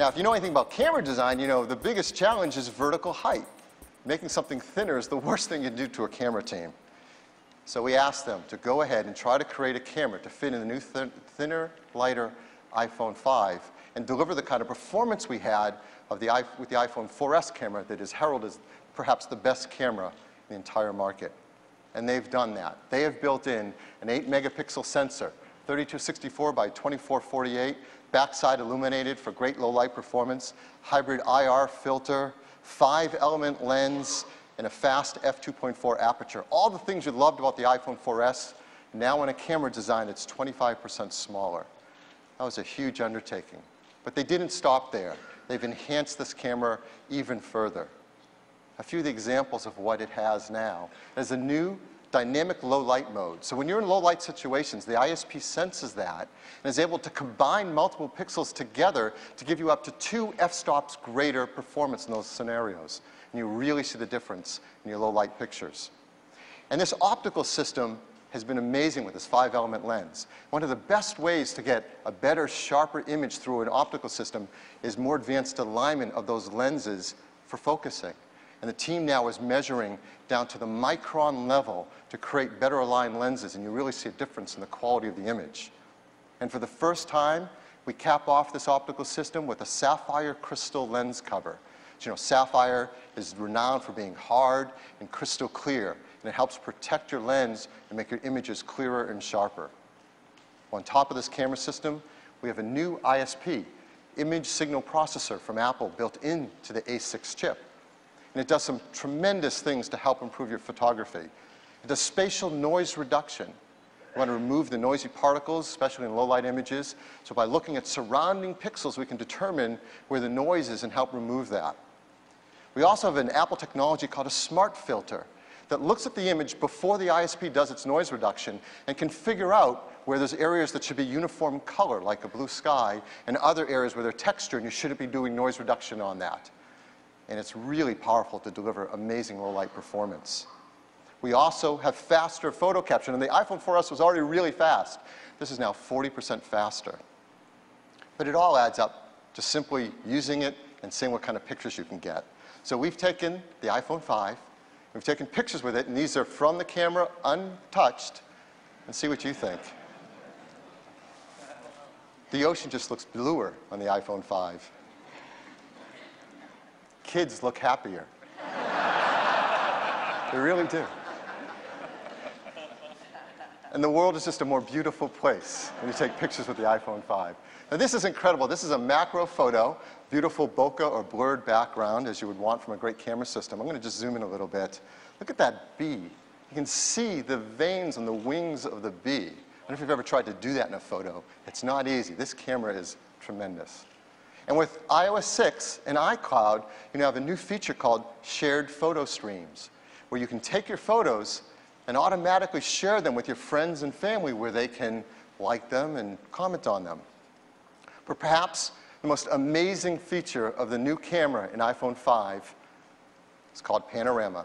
Now, if you know anything about camera design, you know the biggest challenge is vertical height. Making something thinner is the worst thing you can do to a camera team. So we asked them to go ahead and try to create a camera to fit in the new thin thinner, lighter iPhone 5 and deliver the kind of performance we had of the, with the iPhone 4S camera that is heralded as perhaps the best camera in the entire market. And they've done that. They have built in an 8 megapixel sensor, 3264 by 2448, backside illuminated for great low light performance, hybrid IR filter, five element lens, and a fast f2.4 aperture. All the things you loved about the iPhone 4S, now in a camera design that's 25% smaller. That was a huge undertaking. But they didn't stop there. They've enhanced this camera even further. A few of the examples of what it has now. There's a new dynamic low light mode. So when you're in low light situations, the ISP senses that and is able to combine multiple pixels together to give you up to two f-stops greater performance in those scenarios. And you really see the difference in your low light pictures. And this optical system has been amazing with this five element lens. One of the best ways to get a better, sharper image through an optical system is more advanced alignment of those lenses for focusing. And the team now is measuring down to the micron level to create better aligned lenses, and you really see a difference in the quality of the image. And for the first time, we cap off this optical system with a sapphire crystal lens cover. You know, sapphire is renowned for being hard and crystal clear, and it helps protect your lens and make your images clearer and sharper. On top of this camera system, we have a new ISP, image signal processor from Apple, built into the A6 chip. And it does some tremendous things to help improve your photography. It does spatial noise reduction. We want to remove the noisy particles, especially in low light images. So by looking at surrounding pixels, we can determine where the noise is and help remove that. We also have an Apple technology called a smart filter that looks at the image before the ISP does its noise reduction and can figure out where there's areas that should be uniform color, like a blue sky, and other areas where there's texture, and you shouldn't be doing noise reduction on that and it's really powerful to deliver amazing low light performance. We also have faster photo capture, and the iPhone 4S was already really fast. This is now 40% faster. But it all adds up to simply using it and seeing what kind of pictures you can get. So we've taken the iPhone 5, we've taken pictures with it, and these are from the camera, untouched, and see what you think. The ocean just looks bluer on the iPhone 5 kids look happier. they really do. And the world is just a more beautiful place when you take pictures with the iPhone 5. Now this is incredible. This is a macro photo, beautiful bokeh or blurred background as you would want from a great camera system. I'm going to just zoom in a little bit. Look at that bee. You can see the veins on the wings of the bee. I don't know if you've ever tried to do that in a photo. It's not easy. This camera is tremendous. And with iOS 6 and iCloud, you now have a new feature called shared photo streams, where you can take your photos and automatically share them with your friends and family where they can like them and comment on them. But perhaps the most amazing feature of the new camera in iPhone 5 is called Panorama.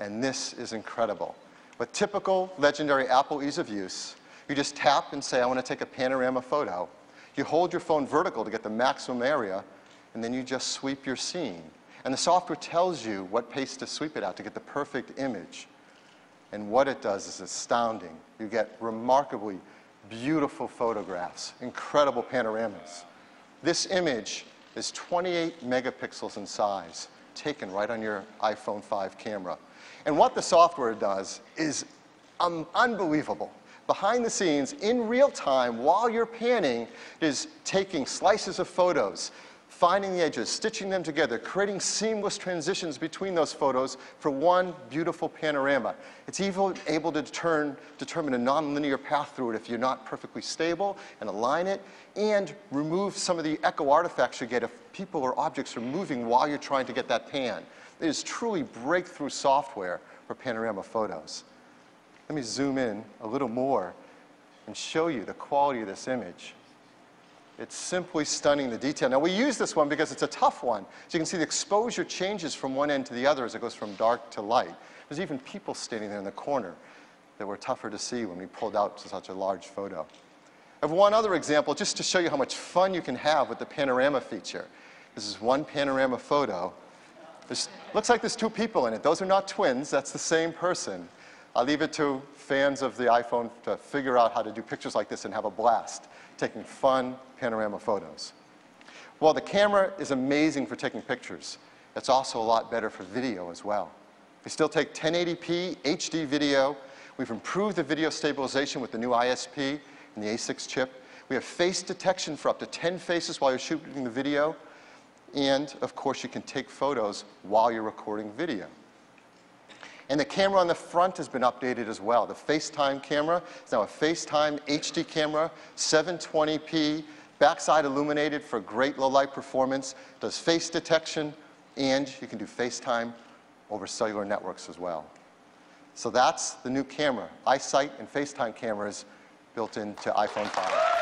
And this is incredible. With typical legendary Apple ease of use, you just tap and say, I want to take a panorama photo. You hold your phone vertical to get the maximum area, and then you just sweep your scene. And the software tells you what pace to sweep it at to get the perfect image. And what it does is astounding. You get remarkably beautiful photographs, incredible panoramas. This image is 28 megapixels in size, taken right on your iPhone 5 camera. And what the software does is um, unbelievable behind the scenes in real time while you're panning is taking slices of photos, finding the edges, stitching them together, creating seamless transitions between those photos for one beautiful panorama. It's even able to turn, determine a nonlinear path through it if you're not perfectly stable and align it, and remove some of the echo artifacts you get if people or objects are moving while you're trying to get that pan. It is truly breakthrough software for panorama photos. Let me zoom in a little more and show you the quality of this image. It's simply stunning the detail. Now we use this one because it's a tough one. So you can see the exposure changes from one end to the other as it goes from dark to light. There's even people standing there in the corner that were tougher to see when we pulled out such a large photo. I have one other example just to show you how much fun you can have with the panorama feature. This is one panorama photo. There's, looks like there's two people in it. Those are not twins, that's the same person. I'll leave it to fans of the iPhone to figure out how to do pictures like this and have a blast taking fun panorama photos. Well, the camera is amazing for taking pictures. It's also a lot better for video as well. We still take 1080p HD video. We've improved the video stabilization with the new ISP and the A6 chip. We have face detection for up to 10 faces while you're shooting the video. And of course, you can take photos while you're recording video. And the camera on the front has been updated as well. The FaceTime camera is now a FaceTime HD camera, 720p, backside illuminated for great low light performance, does face detection, and you can do FaceTime over cellular networks as well. So that's the new camera, iSight and FaceTime cameras built into iPhone 5.